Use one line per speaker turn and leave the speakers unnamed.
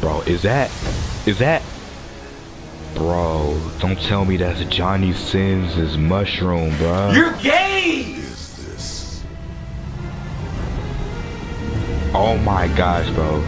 Bro, is that, is that, bro, don't tell me that's Johnny Sins' mushroom, bro.
You're gay!
Is this?
Oh my gosh, bro.